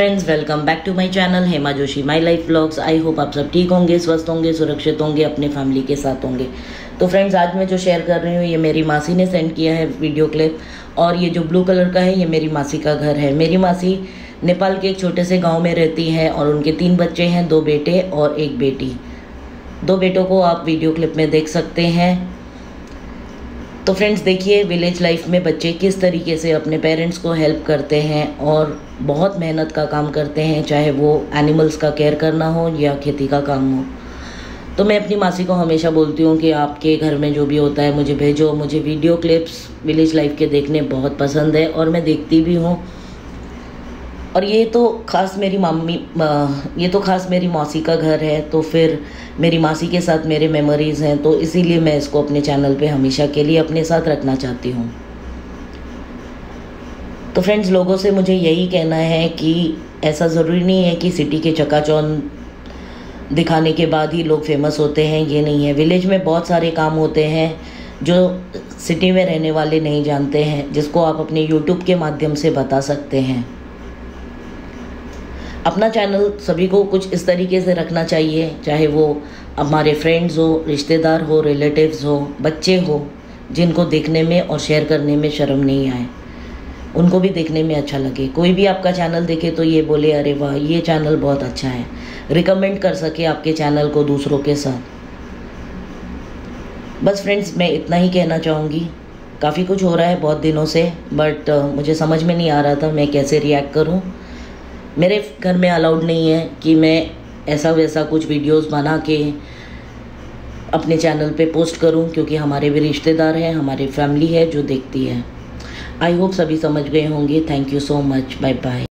Friends welcome back to my channel Hema Joshi my life blogs I hope आप सब ठीक होंगे, स्वस्थ होंगे, सुरक्षित होंगे, अपने फैमिली के साथ होंगे। तो फ्रेंड्स आज मैं जो शेयर कर रही हूँ, ये मेरी मासी ने सेंड किया है वीडियो क्लिप और ये जो ब्लू कलर का है, ये मेरी मासी का घर है। मेरी मासी नेपाल के एक छोटे से गाँव में रहती हैं और उनके तीन बच्चे हैं, दो बेटे और एक बेटी। दो बेटों को आप वीडियो क्लिप में देख सकते हैं। तो फ्रेंड्स देखिए विलेज लाइफ में बच्चे किस तरीके से अपने पेरेंट्स को हेल्प करते हैं और बहुत मेहनत का काम करते हैं, चाहे वो एनिमल्स का केयर करना हो या खेती का काम हो। तो मैं अपनी मासी को हमेशा बोलती हूँ कि आपके घर में जो भी होता है, मुझे भेजो, मुझे वीडियो क्लिप्स विलेज लाइफ के देखने बहुत पसंद है और मैं देखती भी हूँ। और ये तो ख़ास मेरी मम्मी ये तो ख़ास मेरी मौसी का घर है तो फिर मेरी मासी के साथ मेरे मेमोरीज़ हैं तो इसीलिए मैं इसको अपने चैनल पे हमेशा के लिए अपने साथ रखना चाहती हूँ। तो फ्रेंड्स लोगों से मुझे यही कहना है कि ऐसा ज़रूरी नहीं है कि सिटी के चकाचौंध दिखाने के बाद ही लोग फ़ेमस होते हैं, ये नहीं है। विलेज में बहुत सारे काम होते हैं जो सिटी में रहने वाले नहीं जानते हैं, जिसको आप अपने यूट्यूब के माध्यम से बता सकते हैं। अपना चैनल सभी को कुछ इस तरीके से रखना चाहिए, चाहे वो हमारे फ्रेंड्स हो, रिश्तेदार हो रिलेटिव्स हो, बच्चे हो, जिनको देखने में और शेयर करने में शर्म नहीं आए। उनको भी देखने में अच्छा लगे। कोई भी आपका चैनल देखे तो ये बोले, अरे वाह, ये चैनल बहुत अच्छा है। रिकमेंड कर सके आपके चैनल को दूसरों के साथ. बस फ्रेंड्स मैं इतना ही कहना चाहूँगी। काफ़ी कुछ हो रहा है बहुत दिनों से बट मुझे समझ में नहीं आ रहा था मैं कैसे रिएक्ट करूँ। मेरे घर में अलाउड नहीं है कि मैं ऐसा वैसा कुछ वीडियोस बना के अपने चैनल पे पोस्ट करूँ, क्योंकि हमारे भी रिश्तेदार हैं, हमारे फैमिली है जो देखती है। आई होप सभी समझ गए होंगे। Thank you so much bye bye